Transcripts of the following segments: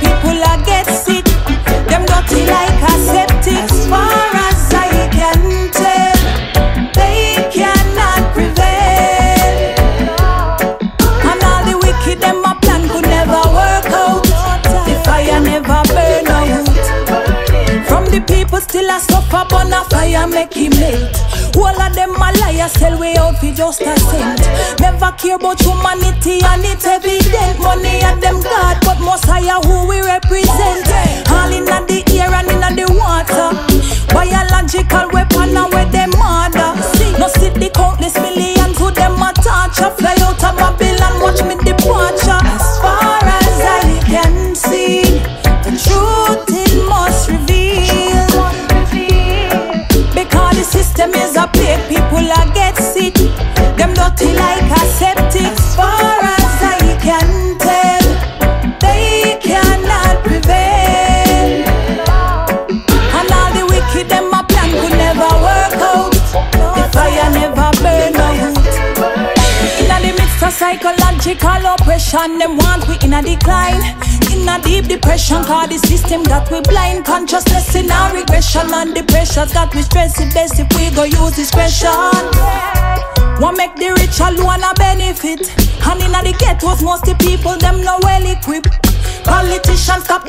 people I get sick. Them dirty like burn a fire, make him melt. All of them a liar, sell way out for just a cent. Never care about humanity and it's evident. Money and them God, but higher who we represent. All in the air and in the water. Biological weapon and sick. Them dirty like a septic. Far as I can tell, they cannot prevail. And all the wicked them a plan could never work out. The fire never burn out. Inna the midst of psychological oppression, them want we in a decline. In a deep depression, cause the system got we blind. Consciousness in a regression, and the pressures got we stress it best if we go use discretion. Make the rich alone a benefit. And in the ghettos, most the people them no well equipped. Politicians stop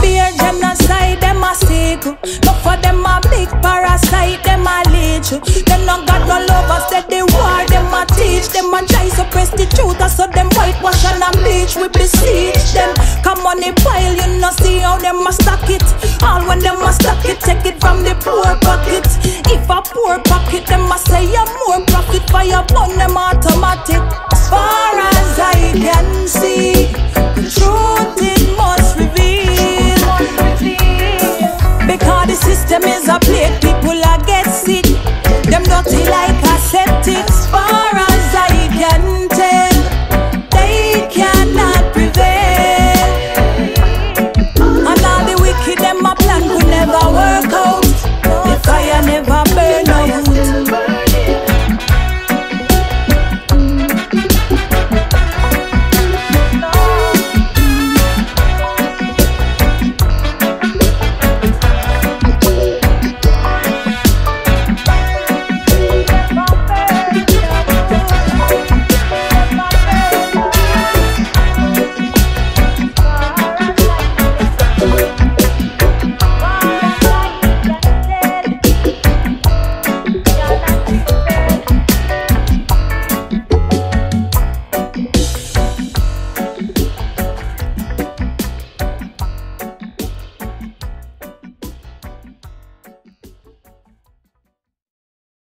Fear genocide, them a sick. No for them a big parasite, them a leech. Them no got no love, said the war, them a teach. Them a try suppress the truth, so them whitewash and bleach. We beseech them. Come on the pile, you know see how them a stack it. All when them a stack it, take it from the poor pocket. If a poor pocket, them a say a more profit. Fire burn them automatic. Far as I can see, the truth is